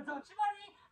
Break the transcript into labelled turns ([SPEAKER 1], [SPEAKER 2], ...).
[SPEAKER 1] 不走去吧り。